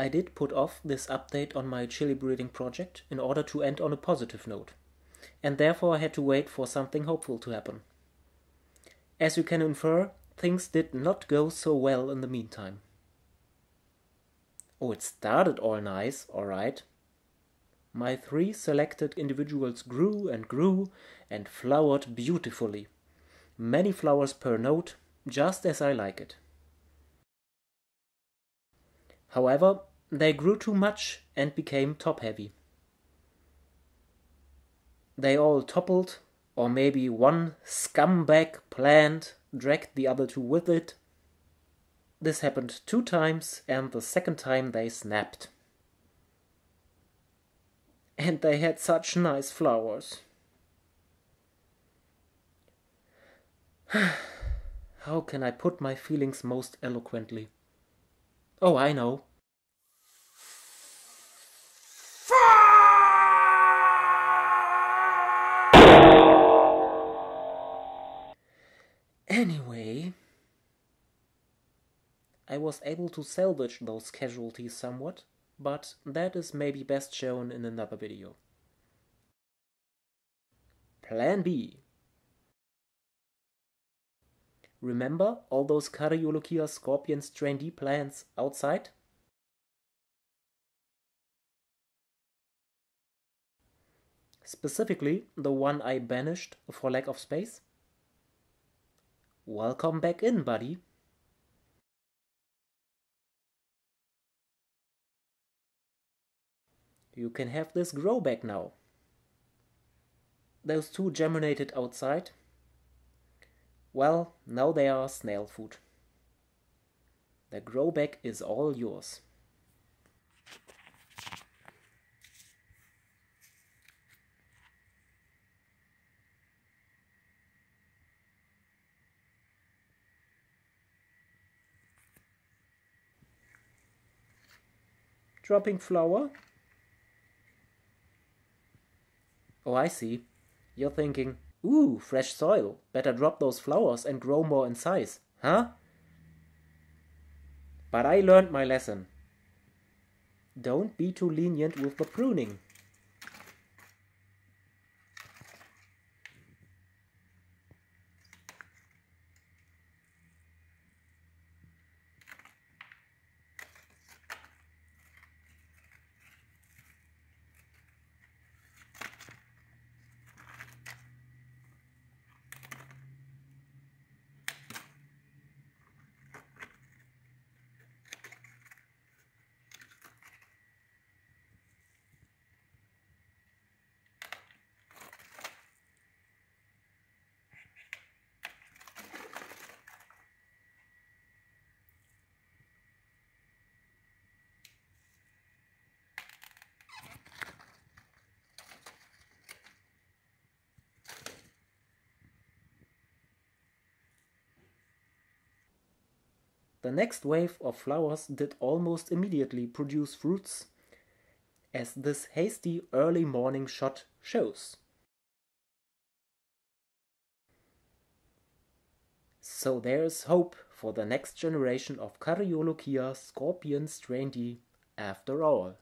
I did put off this update on my chili breeding project in order to end on a positive note, and therefore I had to wait for something hopeful to happen. As you can infer, things did not go so well in the meantime. Oh, it started all nice, alright. My three selected individuals grew and grew and flowered beautifully. Many flowers per node, just as I like it. However, they grew too much and became top heavy. They all toppled, or maybe one scumbag plant dragged the other two with it. This happened two times, and the second time they snapped. And they had such nice flowers. How can I put my feelings most eloquently? Oh, I know. Anyway, I was able to salvage those casualties somewhat, but that is maybe best shown in another video. Plan B. Remember all those Cariolokia scorpion strain D plants outside? Specifically, the one I banished for lack of space? Welcome back in, buddy. You can have this grow back now. Those two germinated outside. Well, now they are snail food. The grow back is all yours. Dropping flower? Oh, I see. You're thinking, ooh, fresh soil. Better drop those flowers and grow more in size, huh? But I learned my lesson. Don't be too lenient with the pruning. The next wave of flowers did almost immediately produce fruits, as this hasty early morning shot shows. So there is hope for the next generation of Cariolokia scorpion strain D after all.